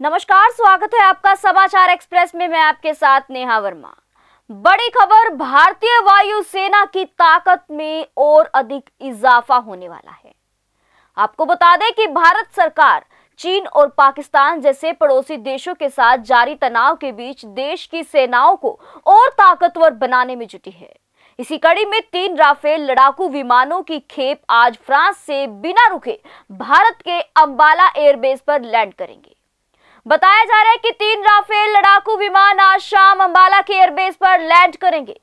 नमस्कार, स्वागत है आपका समाचार एक्सप्रेस में। मैं आपके साथ नेहा वर्मा। बड़ी खबर, भारतीय वायुसेना की ताकत में और अधिक इजाफा होने वाला है। आपको बता दें कि भारत सरकार चीन और पाकिस्तान जैसे पड़ोसी देशों के साथ जारी तनाव के बीच देश की सेनाओं को और ताकतवर बनाने में जुटी है। इसी कड़ी में तीन राफेल लड़ाकू विमानों की खेप आज फ्रांस से बिना रुके भारत के अंबाला एयरबेस पर लैंड करेंगे। बताया जा रहा है कि तीन राफेल लड़ाकू विमान आज शाम अंबाला के एयरबेस पर लैंड करेंगे।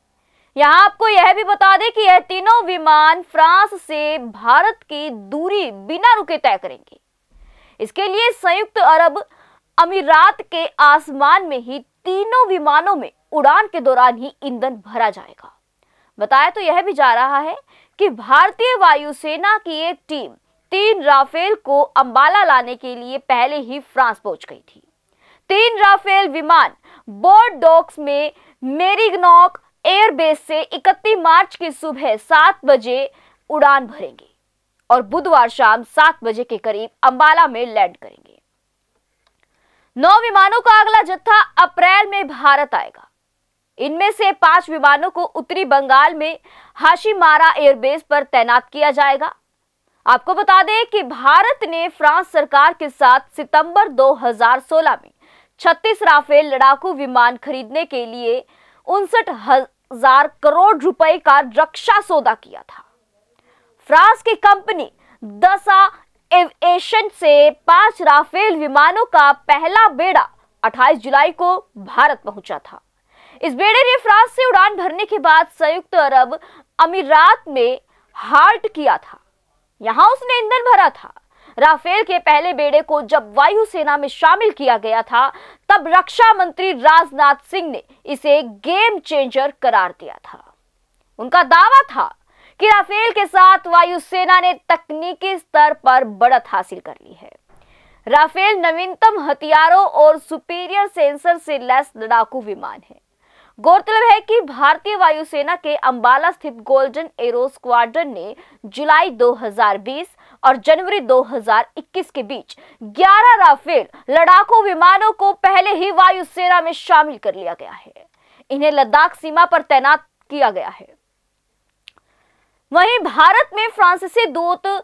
यहाँ आपको यह भी बता दें कि यह तीनों विमान फ्रांस से भारत की दूरी बिना रुके तय करेंगे। इसके लिए संयुक्त अरब अमीरात के आसमान में ही तीनों विमानों में उड़ान के दौरान ही ईंधन भरा जाएगा। बताया तो यह भी जा रहा है कि भारतीय वायुसेना की एक टीम तीन राफेल को अंबाला लाने के लिए पहले ही फ्रांस पहुँच गई थी। तीन राफेल विमान बोर्ड डॉक्स में मेरीगनॉक एयरबेस से 31 मार्च की सुबह सात बजे उड़ान भरेंगे और बुधवार शाम सात बजे के करीब अंबाला में लैंड करेंगे। नौ विमानों का अगला जत्था अप्रैल में भारत आएगा। इनमें से पाँच विमानों को उत्तरी बंगाल में हाशीमारा एयरबेस पर तैनात किया जाएगा। आपको बता दें कि भारत ने फ्रांस सरकार के साथ सितंबर 2016 में 36 राफेल लड़ाकू विमान खरीदने के लिए उनसठ हज़ार करोड़ रुपए का रक्षा सौदा किया था। फ्रांस की कंपनी दसा एविएशन से पाँच राफेल विमानों का पहला बेड़ा 28 जुलाई को भारत पहुँचा था। इस बेड़े ने फ्रांस से उड़ान भरने के बाद संयुक्त अरब अमीरात में हार्ट किया था। यहाँ उसने ईंधन भरा था। राफेल के पहले बेड़े को जब वायुसेना में शामिल किया गया था, तब रक्षा मंत्री राजनाथ सिंह ने इसे गेम चेंजर करार दिया था। उनका दावा था कि राफेल के साथ वायुसेना ने तकनीकी स्तर पर बढ़त हासिल कर ली है। राफेल नवीनतम हथियारों और सुपीरियर सेंसर से लैस लड़ाकू विमान है। गौरतलब है कि भारतीय वायुसेना के अंबाला स्थित गोल्डन एरो स्क्वाड्रन ने जुलाई 2020 और जनवरी 2021 के बीच 11 राफेल लड़ाकू विमानों को पहले ही वायुसेना में शामिल कर लिया गया है। इन्हें लद्दाख सीमा पर तैनात किया गया है। वहीं भारत में फ्रांसीसी दूत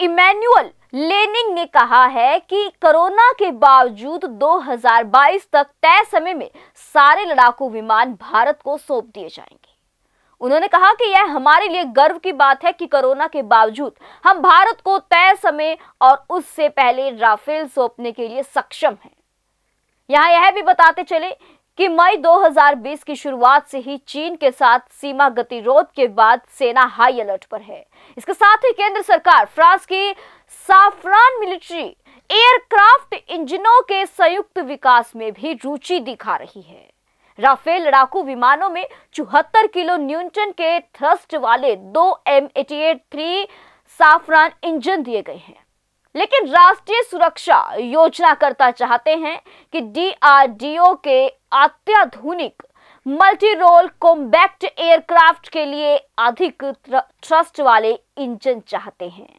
इमैनुअल लेनिंग ने कहा है कि कोरोना के बावजूद 2022 तक तय समय में सारे लड़ाकू विमान भारत को सौंप दिए जाएँगे। उन्होंने कहा कि यह हमारे लिए गर्व की बात है कि कोरोना के बावजूद हम भारत को तय समय और उससे पहले राफेल सौंपने के लिए सक्षम हैं। यहाँ यह भी बताते चले कि मई 2020 की शुरुआत से ही चीन के साथ सीमा गतिरोध के बाद सेना हाई अलर्ट पर है। इसके साथ ही केंद्र सरकार, फ्रांस की साफरान मिलिट्री, एयरक्राफ्ट इंजनों के संयुक्त विकास में भी रुचि दिखा रही है। राफेल लड़ाकू विमानों में चौहत्तर किलो न्यूटन के थ्रस्ट वाले दो M eighty eight three Safran engine दिए गए हैं। लेकिन राष्ट्रीय सुरक्षा योजना करता चाहते हैं कि डीआरडीओ के अत्याधुनिक मल्टी रोल कॉम्बैक्ट एयरक्राफ्ट के लिए अधिक ट्रस्ट वाले इंजन चाहते हैं।